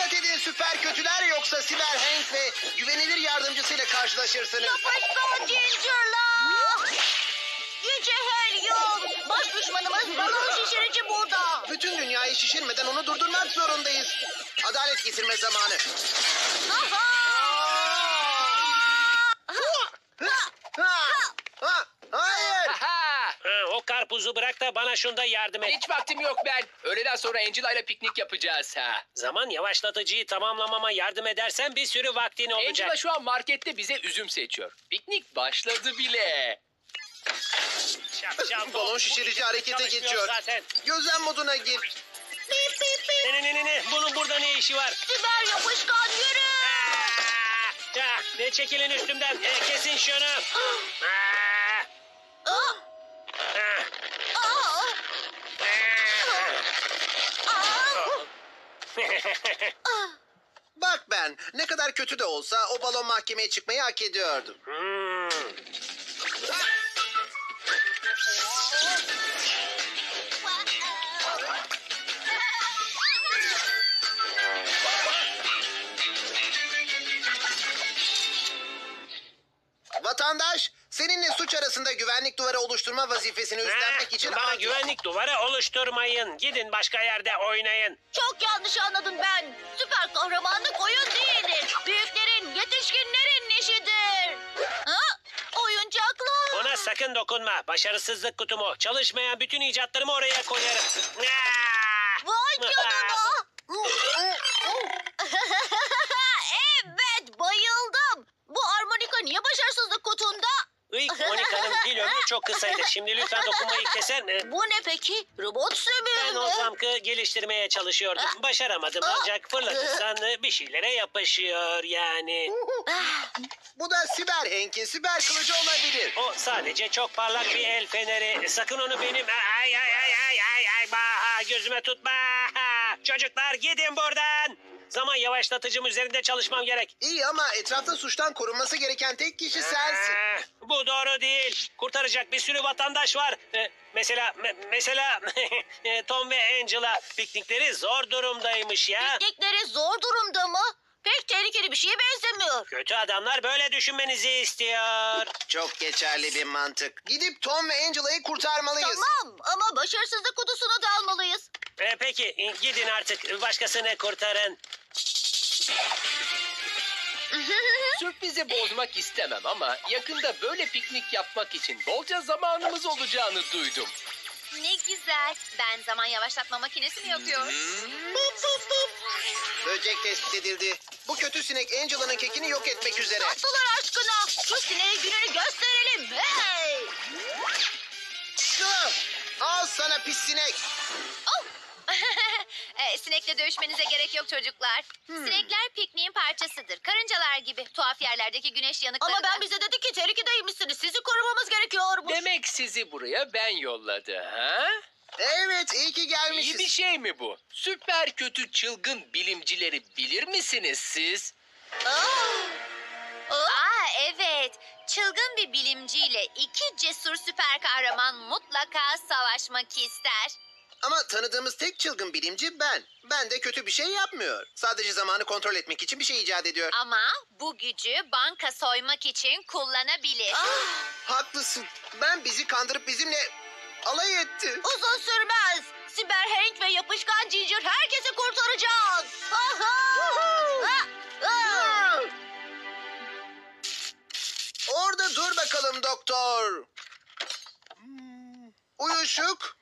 Dikkat edin süper kötüler yoksa Siber Hank ve güvenilir yardımcısıyla karşılaşırsınız. Yapışkan Ginger'la. Yüce Helyum. Baş düşmanımız balon şişirici burada. Bütün dünyayı şişirmeden onu durdurmak zorundayız. Adalet getirme zamanı. Aha! Ha! Ha! Hayır! Ha, Ha, o karpuzu bırak da bana şunda yardım et. hiç vaktim yok ben. Öğleden sonra Angela ile piknik yapacağız ha. Zaman yavaşlatıcıyı tamamlamama yardım edersen bir sürü vaktin olacak. Angela şu an markette bize üzüm seçiyor. Piknik başladı bile. Balon şişirici harekete geçiyor. Zaten. Gözlem moduna gir. Pip pip pip. Ne ne ne ne? Bunun burada ne işi var? Siber yapışkan yürü. Aa! Ya, ne çekilin üstümden. E, kesin şunu. Aa! Ah, Bak ben ne kadar kötü de olsa o balon mahkemeye çıkmayı hak ediyordu. Hmm. Vatandaş seninle suç arasında güvenlik duvarı oluşturma vazifesini üstlenmek için Ha, Bana hangi- güvenlik duvarı oluşturmayın. Gidin başka yerde oynayın. Çok yanlış anladın ben. Süper kahramanlık oyun değildir. Büyüklerin, yetişkinlerin işidir. Ha? Oyuncaklar. Ona sakın dokunma. Başarısızlık kutumu. Çalışmayan bütün icatlarımı oraya koyarım. Vay canına. evet bayıldım. Bu armonika niye başarısızlık kutunda? İlk Monika'nın pil ömrü çok kısaydı. Şimdi lütfen dokunmayı keser. Ee, Bu ne peki? Robot sömürü Ben mü? o zamkı geliştirmeye çalışıyordum. Başaramadım ancak fırlatırsan e, bir şeylere yapışıyor yani. Ah, Bu da Siber Hank'in siber kılıcı olabilir. O sadece çok parlak bir el feneri. Sakın onu benim... Ay ay ay ay ay ay baha gözüme tutma. Çocuklar gidin buradan. Zaman yavaşlatıcım üzerinde çalışmam gerek. İyi ama etrafta suçtan korunması gereken tek kişi sensin. Ah, Bu doğru değil. Kurtaracak bir sürü vatandaş var. Ee, mesela me- mesela e, Tom ve Angela piknikleri zor durumdaymış ya. Piknikleri zor durumda mı? Pek tehlikeli bir şeye benzemiyor. Kötü adamlar böyle düşünmenizi istiyor. Çok geçerli bir mantık. Gidip Tom ve Angela'yı kurtarmalıyız. Tamam ama başarısızlık kutusunu da almalıyız. Ee, peki gidin artık başkasını kurtarın. Sürprizi bozmak istemem ama yakında böyle piknik yapmak için bolca zamanımız olacağını duydum. Ne güzel. Ben zaman yavaşlatma makinesi mi yapıyorum? Böcek tespit edildi. Bu kötü sinek Angela'nın kekini yok etmek üzere. Tatlılar aşkına şu sineğe gününü gösterelim. Hey! Al sana pis sinek. Sinekle dövüşmenize gerek yok çocuklar. Sinekler pikniğin parçasıdır. Karıncalar gibi. Tuhaf yerlerdeki güneş yanıkları. Ama ben bize dedi ki tehlikedeymişsiniz. Sizi korumamız gerekiyormuş. Demek sizi buraya ben yolladı ha? Evet iyi ki İyi gelmişiz. bir şey mi bu? Süper kötü çılgın bilimcileri bilir misiniz siz? Aa evet. Çılgın bir bilimciyle iki cesur süper kahraman mutlaka savaşmak ister. Ama tanıdığımız tek çılgın bilimci ben. Ben de kötü bir şey yapmıyor. Sadece zamanı kontrol etmek için bir şey icat ediyor. Ama bu gücü banka soymak için kullanabilir. Haklısın. Ben bizi kandırıp bizimle alay etti. Uzun sürmez. Siber Hank ve yapışkan Ginger herkesi kurtaracağız. Aha! Ha! Ha! Orada dur bakalım doktor. Hmm, Uyuşuk.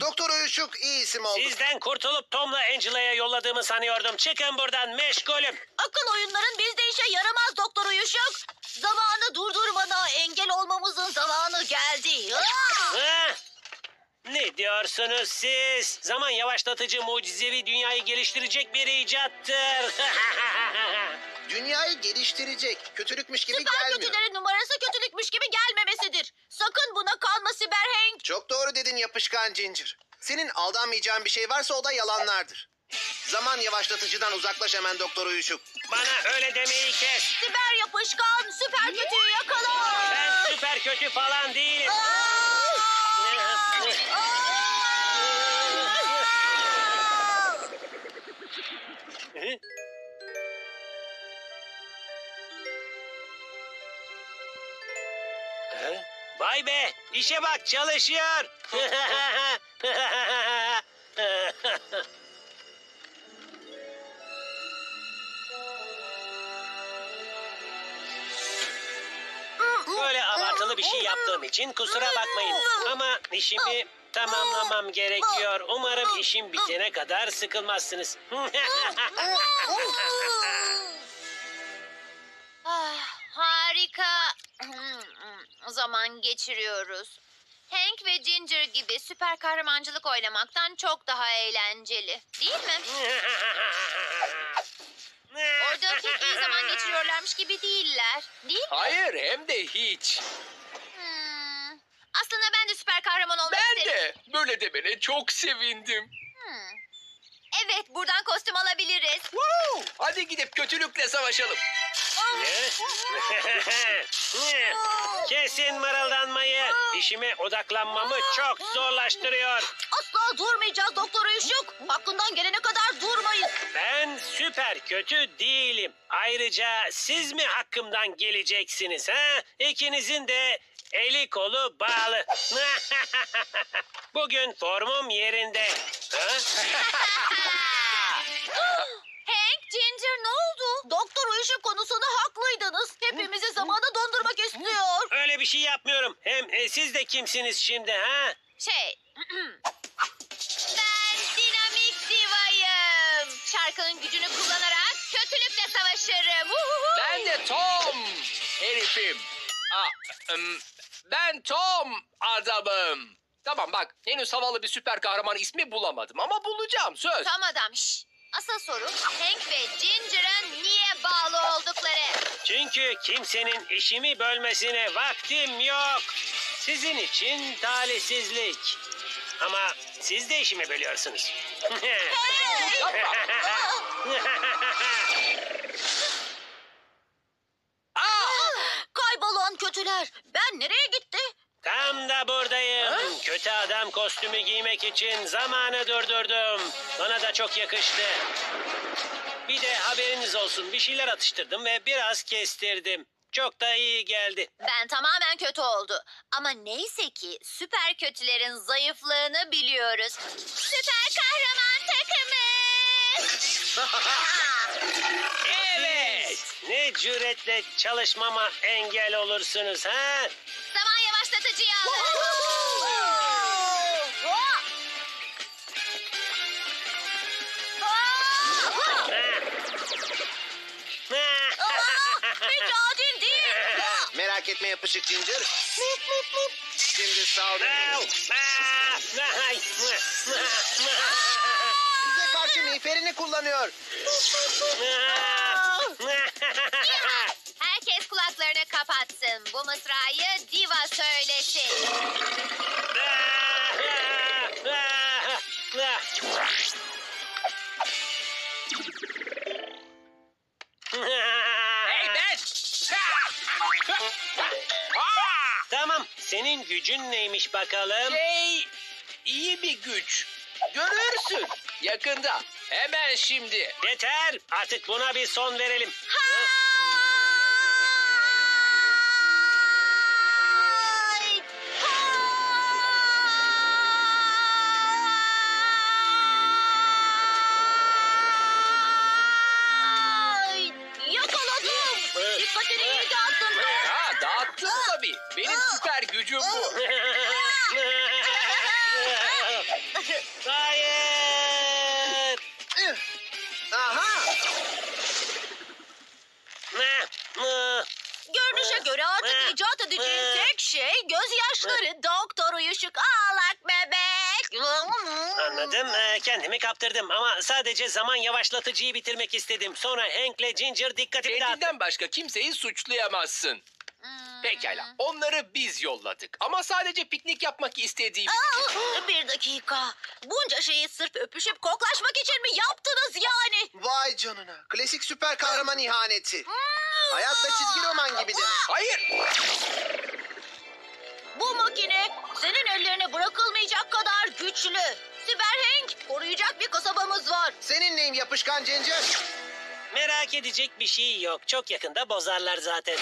Doktor Uyuşuk iyi isim oldu. Sizden kurtulup Tom'la Angela'ya yolladığımı sanıyordum. Çıkın buradan meşgulüm. Akıl oyunların bizde işe yaramaz Doktor Uyuşuk. Zamanı durdurmana engel olmamızın zamanı geldi. Ah! Ha? Ne diyorsunuz siz? Zaman yavaşlatıcı mucizevi dünyayı geliştirecek bir icattır. Dünyayı geliştirecek. Kötülükmüş gibi Süper gelmiyor. kötülerin numarası kötülükmüş gibi gelmemesidir. Sakın buna kalma Siber Hank. Çok doğru dedin yapışkan Ginger. Senin aldanmayacağın bir şey varsa o da yalanlardır. Zaman yavaşlatıcıdan uzaklaş hemen Doktor Uyuşuk. Bana öyle demeyi kes. Siber yapışkan süper kötüyü yakala. Ben süper kötü falan değilim. Aa! Ee? Vay be, işe bak çalışıyor. Abartılı bir şey yaptığım için kusura bakmayın. Ama işimi tamamlamam gerekiyor. Umarım işim bitene kadar sıkılmazsınız. Ah, harika zaman geçiriyoruz. Hank ve Ginger gibi süper kahramancılık oynamaktan çok daha eğlenceli. Değil mi? Orada pek iyi zaman geçiriyorlarmış gibi değiller. Değil mi? Hayır hem de hiç. Aslında ben de süper kahraman olmak Ben isterim. de böyle demene çok sevindim. Hmm. Evet, buradan kostüm alabiliriz. Woo! Hadi gidip kötülükle savaşalım. Kesin mırıldanmayı. İşime odaklanmamı çok zorlaştırıyor. Asla durmayacağız Doktor Uyuşuk. Hakkından gelene kadar durmayız. Ben süper kötü değilim. Ayrıca siz mi hakkımdan geleceksiniz ha? İkinizin de eli kolu bağlı. Bugün formum yerinde. Ha? Hank, Ginger ne oldu? Doktor Uyuşuk konusunda haklıydınız. Hepimizi zamanda dondurmak istiyor. Öyle bir şey yapmıyorum. Hem e, siz de kimsiniz şimdi ha? Şey... ben dinamik divayım. Şarkının gücünü kullanarak kötülükle savaşırım. Uhuhu. Ben de Tom herifim. Aa, ım, ben Tom adamım. Tamam bak henüz havalı bir süper kahraman ismi bulamadım ama bulacağım söz. Tam adam. Şş. Asıl soru Hank ve Ginger'ın niye bağlı oldukları. Çünkü kimsenin işimi bölmesine vaktim yok. Sizin için talihsizlik. Ama siz de işimi bölüyorsunuz. Kaybolan kötüler. Ben nereye gitti? Tam da buradayım. Kötü adam kostümü giymek için zamanı durdurdum. Bana da çok yakıştı. Bir de haberiniz olsun bir şeyler atıştırdım ve biraz kestirdim. Çok da iyi geldi. Ben tamamen kötü oldu. Ama neyse ki süper kötülerin zayıflığını biliyoruz. Süper kahraman takımı. Evet. Ne cüretle çalışmama engel olursunuz ha? Zaman yavaşlatıcıyı alın. Hiç adil değil. Merak etme yapışık Ginger. Şimdi. Bize karşı miğferini kullanıyor. Herkes kulaklarını kapatsın. Bu mısrayı diva söylesin. Hey ben! Tamam, senin gücün neymiş bakalım? Şey iyi bir güç. Görürsün yakında. Hemen şimdi. Yeter, artık buna bir son verelim. Ay! Ay! Yakaladım. Dikkatini iyi dağıttın. Ha dağıttım tabii. Benim süper gücüm bu. Hayır! Görünüşe göre artık icat edeceğin tek şey gözyaşları. Doktor Uyuşuk ağlak bebek. Anladım, ee, kendimi kaptırdım ama sadece zaman yavaşlatıcıyı bitirmek istedim. Sonra Hank'le Ginger dikkatimi dağıttı. Kendinden başka kimseyi suçlayamazsın. Pekala onları biz yolladık. Ama sadece piknik yapmak istediğimiz Aa, Bir dakika. Bunca şeyi sırf öpüşüp koklaşmak için mi yaptınız yani? Vay canına. Klasik süper kahraman ihaneti. Hayatta çizgi roman gibi demek. Hayır. Bu makine senin ellerine bırakılmayacak kadar güçlü. Siber Hank koruyacak bir kasabamız var. Senin neyim yapışkan Ginger? Merak edecek bir şey yok. Çok yakında bozarlar zaten.